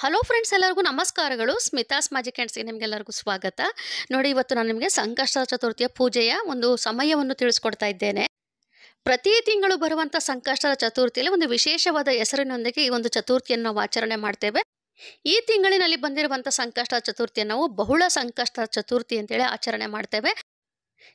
Hello friends ಎಲ್ಲರಿಗೂ ನಮಸ್ಕಾರಗಳು. Smitha's magic ಕ್ಯಾಂಡ್ಸ್ಗೆ ನಿಮಗೆಲ್ಲರಿಗೂ ಸ್ವಾಗತ. ನೋಡಿ, ಇವತ್ತು ನಾನು ನಿಮಗೆ ಸಂಕಷ್ಟ ಚತುರ್ಥಿಯ ಪೂಜೆಯ ಒಂದು ಸಮಯವನ್ನು ತಿಳಿಸ್ಕೊಡ್ತಾ ಇದ್ದೇನೆ. ಪ್ರತಿ ತಿಂಗಳು ಬರುವಂಥ ಸಂಕಷ್ಟದ ಚತುರ್ಥಿಯಲ್ಲಿ ಒಂದು ವಿಶೇಷವಾದ ಹೆಸರಿನೊಂದಿಗೆ ಈ ಒಂದು ಚತುರ್ಥಿಯನ್ನು ನಾವು ಆಚರಣೆ ಮಾಡ್ತೇವೆ. ಈ ತಿಂಗಳಿನಲ್ಲಿ ಬಂದಿರುವಂಥ ಸಂಕಷ್ಟ ಚತುರ್ಥಿಯನ್ನು ನಾವು ಬಹುಳ ಸಂಕಷ್ಟ ಚತುರ್ಥಿ ಅಂತೇಳಿ ಆಚರಣೆ ಮಾಡ್ತೇವೆ.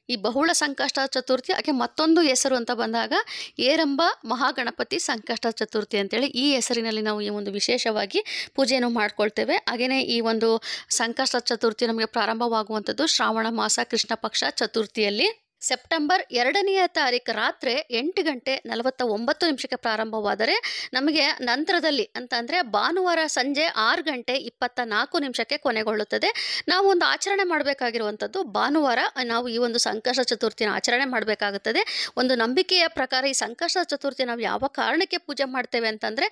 ಈ ಬಹುಳ ಸಂಕಷ್ಟ ಚತುರ್ಥಿ ಹಾಗೆ ಮತ್ತೊಂದು ಹೆಸರು ಅಂತ ಬಂದಾಗ ಏರಂಬ ಮಹಾಗಣಪತಿ ಸಂಕಷ್ಟ ಚತುರ್ಥಿ ಅಂತೇಳಿ ಈ ಹೆಸರಿನಲ್ಲಿ ನಾವು ಈ ಒಂದು ವಿಶೇಷವಾಗಿ ಪೂಜೆಯನ್ನು ಮಾಡ್ಕೊಳ್ತೇವೆ. ಹಾಗೆಯೇ ಈ ಒಂದು ಸಂಕಷ್ಟ ಚತುರ್ಥಿ ನಮಗೆ ಪ್ರಾರಂಭವಾಗುವಂಥದ್ದು ಶ್ರಾವಣ ಮಾಸ ಕೃಷ್ಣ ಪಕ್ಷ ಚತುರ್ಥಿಯಲ್ಲಿ. ಸೆಪ್ಟೆಂಬರ್ ಎರಡನೆಯ ತಾರೀಕು ರಾತ್ರಿ ಎಂಟು ಗಂಟೆ ನಲವತ್ತ ಒಂಬತ್ತು ನಿಮಿಷಕ್ಕೆ ಪ್ರಾರಂಭವಾದರೆ ನಮಗೆ ನಂತರದಲ್ಲಿ ಅಂತ ಅಂದರೆ ಭಾನುವಾರ ಸಂಜೆ ಆರು ಗಂಟೆ ಇಪ್ಪತ್ತ ನಾಲ್ಕು ನಿಮಿಷಕ್ಕೆ ಕೊನೆಗೊಳ್ಳುತ್ತದೆ. ನಾವು ಒಂದು ಆಚರಣೆ ಮಾಡಬೇಕಾಗಿರುವಂಥದ್ದು ಭಾನುವಾರ ನಾವು ಈ ಒಂದು ಸಂಕಷ್ಟ ಚತುರ್ಥಿನ ಆಚರಣೆ ಮಾಡಬೇಕಾಗುತ್ತದೆ. ಒಂದು ನಂಬಿಕೆಯ ಪ್ರಕಾರ ಈ ಸಂಕಷ್ಟ ಚತುರ್ಥಿ ನಾವು ಯಾವ ಕಾರಣಕ್ಕೆ ಪೂಜೆ ಮಾಡ್ತೇವೆ ಅಂತಂದರೆ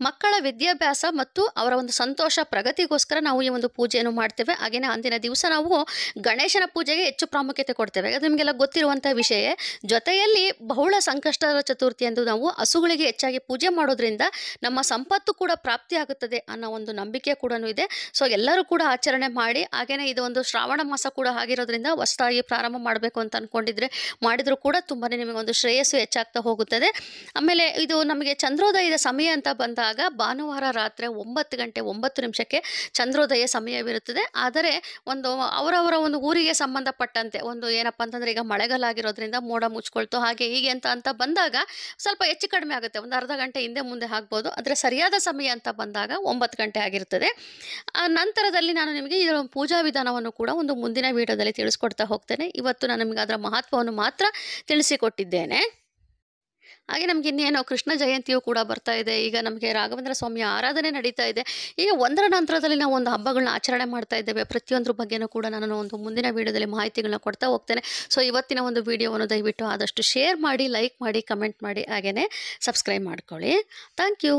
ಮಕ್ಕಳ ವಿದ್ಯಾಭ್ಯಾಸ ಮತ್ತು ಅವರ ಒಂದು ಸಂತೋಷ ಪ್ರಗತಿಗೋಸ್ಕರ ನಾವು ಈ ಒಂದು ಪೂಜೆಯನ್ನು ಮಾಡ್ತೇವೆ. ಹಾಗೆಯೇ ಅಂದಿನ ದಿವಸ ನಾವು ಗಣೇಶನ ಪೂಜೆಗೆ ಹೆಚ್ಚು ಪ್ರಾಮುಖ್ಯತೆ ಕೊಡ್ತೇವೆ. ಅದು ನಿಮಗೆಲ್ಲ ಗೊತ್ತಿರುವಂಥ ವಿಷಯ. ಜೊತೆಯಲ್ಲಿ ಬಹುಳ ಸಂಕಷ್ಟದ ಚತುರ್ಥಿ ಎಂದು ನಾವು ಹಸುಗಳಿಗೆ ಹೆಚ್ಚಾಗಿ ಪೂಜೆ ಮಾಡೋದ್ರಿಂದ ನಮ್ಮ ಸಂಪತ್ತು ಕೂಡ ಪ್ರಾಪ್ತಿಯಾಗುತ್ತದೆ ಅನ್ನೋ ಒಂದು ನಂಬಿಕೆ ಕೂಡ ಇದೆ. ಸೊ, ಎಲ್ಲರೂ ಕೂಡ ಆಚರಣೆ ಮಾಡಿ ಹಾಗೆಯೇ ಇದು ಒಂದು ಶ್ರಾವಣ ಮಾಸ ಕೂಡ ಆಗಿರೋದ್ರಿಂದ ಹೊಸದಾಗಿ ಪ್ರಾರಂಭ ಮಾಡಬೇಕು ಅಂತ ಅಂದ್ಕೊಂಡಿದ್ರೆ ಮಾಡಿದರೂ ಕೂಡ ತುಂಬಾ ನಿಮಗೆ ಒಂದು ಶ್ರೇಯಸ್ಸು ಹೆಚ್ಚಾಗ್ತಾ ಹೋಗುತ್ತದೆ. ಆಮೇಲೆ ಇದು ನಮಗೆ ಚಂದ್ರೋದಯದ ಸಮಯ ಅಂತ ಬಂದಾಗ ಭಾನುವಾರ ರಾತ್ರಿ ಒಂಬತ್ತು ಗಂಟೆ ಒಂಬತ್ತು ನಿಮಿಷಕ್ಕೆ ಚಂದ್ರೋದಯ ಸಮಯವಿರುತ್ತದೆ. ಆದರೆ ಒಂದು ಅವರವರ ಒಂದು ಊರಿಗೆ ಸಂಬಂಧಪಟ್ಟಂತೆ ಒಂದು ಏನಪ್ಪ ಅಂತಂದರೆ ಈಗ ಮಳೆಗಾಲ ಆಗಿರೋದ್ರಿಂದ ಮೋಡ ಮುಚ್ಕೊಳ್ತು, ಹಾಗೆ ಹೀಗೆ ಅಂತ ಅಂತ ಬಂದಾಗ ಸ್ವಲ್ಪ ಹೆಚ್ಚು ಕಡಿಮೆ ಆಗುತ್ತೆ. ಒಂದು ಅರ್ಧ ಗಂಟೆ ಹಿಂದೆ ಮುಂದೆ ಆಗ್ಬೋದು ಆದರೆ ಸರಿಯಾದ ಸಮಯ ಅಂತ ಬಂದಾಗ ಒಂಬತ್ತು ಗಂಟೆ ಆಗಿರ್ತದೆ. ಆ ನಂತರದಲ್ಲಿ ನಾನು ನಿಮಗೆ ಇದರ ಪೂಜಾ ವಿಧಾನವನ್ನು ಕೂಡ ಒಂದು ಮುಂದಿನ ವಿಡಿಯೋದಲ್ಲಿ ತಿಳಿಸ್ಕೊಡ್ತಾ ಹೋಗ್ತೇನೆ. ಇವತ್ತು ನಾನು ನಿಮಗೆ ಅದರ ಮಹತ್ವವನ್ನು ಮಾತ್ರ ತಿಳಿಸಿಕೊಟ್ಟಿದ್ದೇನೆ. ಹಾಗೆ ನಮಗೆ ಇನ್ನೇನು ಕೃಷ್ಣ ಜಯಂತಿಯು ಕೂಡ ಬರ್ತಾ ಇದೆ. ಈಗ ನಮಗೆ ರಾಘವೇಂದ್ರ ಸ್ವಾಮಿಯ ಆರಾಧನೆ ನಡೀತಾ ಇದೆ. ಈಗ ಒಂದರ ನಂತರದಲ್ಲಿ ನಾವು ಒಂದು ಹಬ್ಬಗಳನ್ನ ಆಚರಣೆ ಮಾಡ್ತಾ ಇದ್ದೇವೆ. ಪ್ರತಿಯೊಂದ್ರ ಬಗ್ಗೆನೂ ಕೂಡ ನಾನು ಒಂದು ಮುಂದಿನ ವಿಡಿಯೋದಲ್ಲಿ ಮಾಹಿತಿಗಳನ್ನ ಕೊಡ್ತಾ ಹೋಗ್ತೇನೆ. ಸೊ ಇವತ್ತಿನ ಒಂದು ವಿಡಿಯೋವನ್ನು ದಯವಿಟ್ಟು ಆದಷ್ಟು ಶೇರ್ ಮಾಡಿ ಲೈಕ್ ಮಾಡಿ ಕಮೆಂಟ್ ಮಾಡಿ ಹಾಗೆಯೇ ಸಬ್ಸ್ಕ್ರೈಬ್ ಮಾಡ್ಕೊಳ್ಳಿ. Thank you